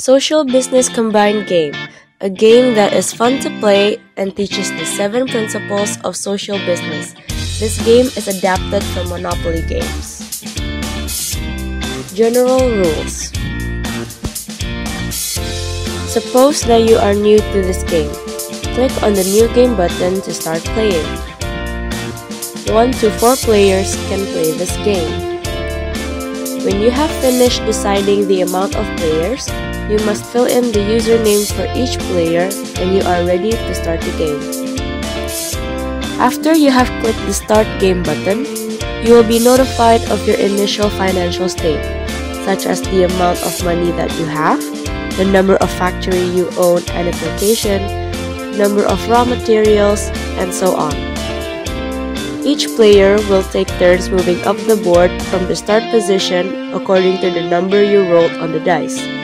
Social Business Combined Game, a game that is fun to play and teaches the seven principles of social business. This game is adapted from Monopoly games. General Rules Suppose that you are new to this game. Click on the New Game button to start playing. 1 to 4 players can play this game. When you have finished deciding the amount of players, you must fill in the usernames for each player and you are ready to start the game. After you have clicked the Start Game button, you will be notified of your initial financial state, such as the amount of money that you have, the number of factory you own and its location, number of raw materials, and so on. Each player will take turns moving up the board from the start position according to the number you rolled on the dice.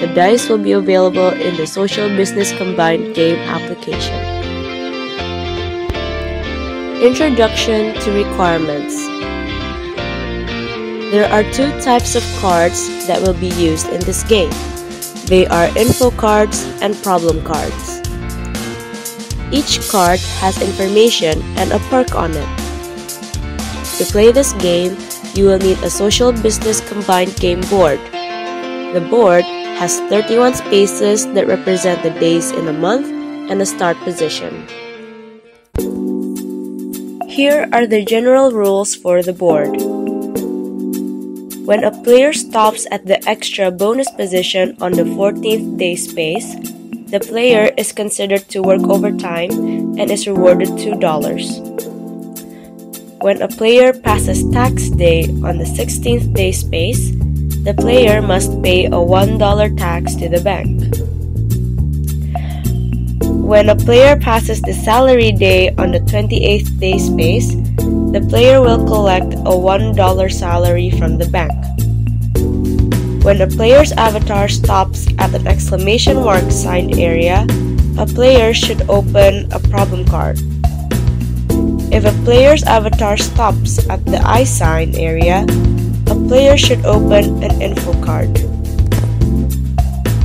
The dice will be available in the Social Business Combined game application. Introduction to Requirements There are two types of cards that will be used in this game. They are info cards and problem cards. Each card has information and a perk on it. To play this game, you will need a Social Business Combined game board. The board has 31 spaces that represent the days in a month and a start position. Here are the general rules for the board. When a player stops at the extra bonus position on the 14th day space, the player is considered to work overtime and is rewarded $2. When a player passes tax day on the 16th day space, the player must pay a $1 tax to the bank. When a player passes the salary day on the 28th day space, the player will collect a $1 salary from the bank. When a player's avatar stops at an exclamation mark sign area, a player should open a problem card. If a player's avatar stops at the I sign area, a player should open an info card.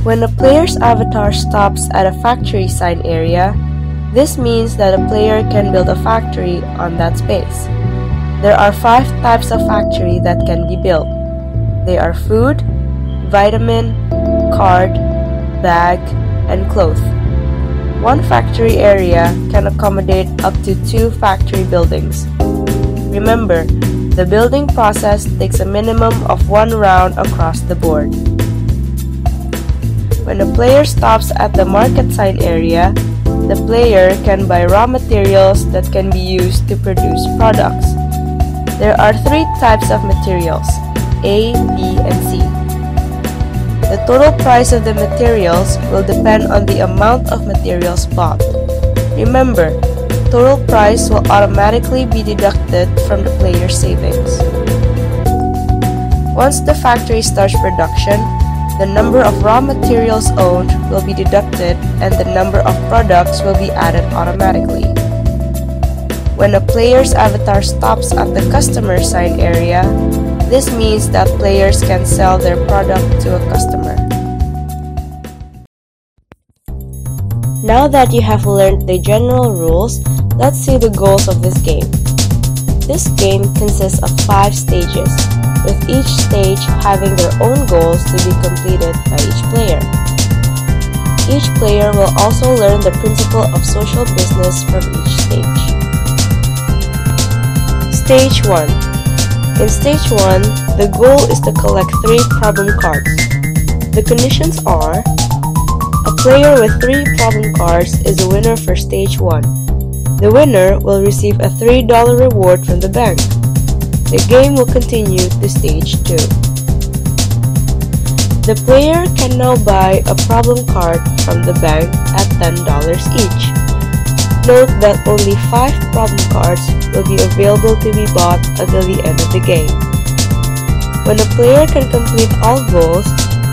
When a player's avatar stops at a factory sign area, this means that a player can build a factory on that space. There are five types of factory that can be built. They are food, vitamin, card, bag, and cloth. One factory area can accommodate up to two factory buildings. Remember, the building process takes a minimum of one round across the board. When a player stops at the market sign area, the player can buy raw materials that can be used to produce products. There are three types of materials A, B, and C. The total price of the materials will depend on the amount of materials bought. Remember, total price will automatically be deducted from the player's savings. Once the factory starts production, the number of raw materials owned will be deducted and the number of products will be added automatically. When a player's avatar stops at the customer sign area, this means that players can sell their product to a customer. Now that you have learned the general rules, Let's see the goals of this game. This game consists of 5 stages, with each stage having their own goals to be completed by each player. Each player will also learn the principle of social business from each stage. Stage 1 In Stage 1, the goal is to collect 3 problem cards. The conditions are player with 3 problem cards is a winner for Stage 1. The winner will receive a $3 reward from the bank. The game will continue to stage 2. The player can now buy a problem card from the bank at $10 each. Note that only 5 problem cards will be available to be bought until the end of the game. When a player can complete all goals,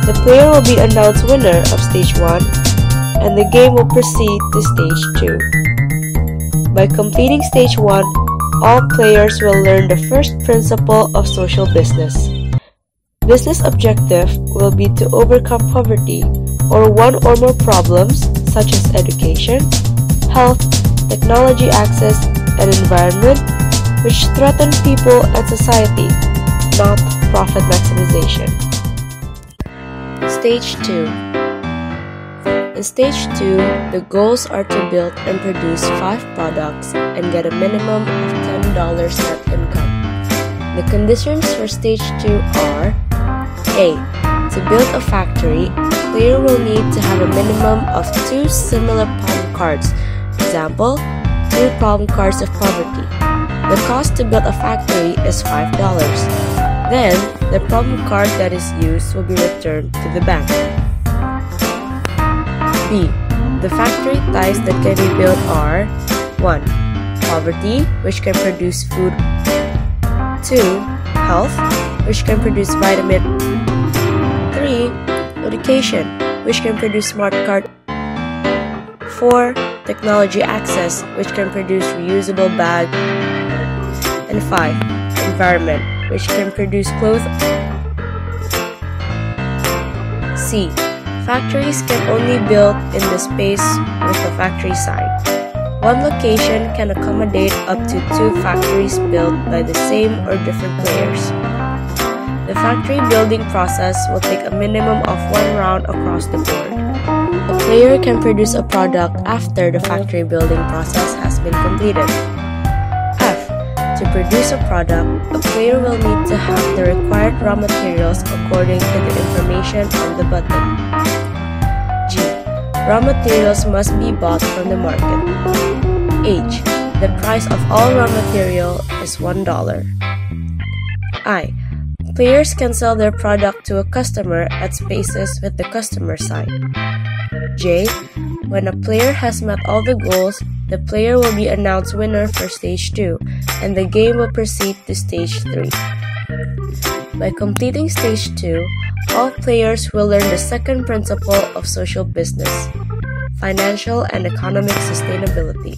the player will be announced winner of stage 1 and the game will proceed to stage 2. By completing stage 1, all players will learn the first principle of social business. business objective will be to overcome poverty or one or more problems such as education, health, technology access, and environment which threaten people and society, not profit maximization. Stage 2 In Stage 2, the goals are to build and produce 5 products and get a minimum of $10 net income. The conditions for Stage 2 are A. To build a factory, player will need to have a minimum of two similar problem cards. Example, two problem cards of poverty. The cost to build a factory is $5. Then, the problem card that is used will be returned to the bank. B. The factory ties that can be built are 1. Poverty, which can produce food. 2. Health, which can produce vitamin. 3. Education, which can produce smart card. 4. Technology access, which can produce reusable bag and 5. Environment, which can produce clothes. C. Factories can only build in the space with the factory sign. One location can accommodate up to two factories built by the same or different players. The factory building process will take a minimum of one round across the board. A player can produce a product after the factory building process has been completed. To produce a product, a player will need to have the required raw materials according to the information on the button. G. Raw materials must be bought from the market. H. The price of all raw material is $1. I. Players can sell their product to a customer at spaces with the customer sign. J. When a player has met all the goals, the player will be announced winner for Stage 2, and the game will proceed to Stage 3. By completing Stage 2, all players will learn the second principle of social business financial and economic sustainability.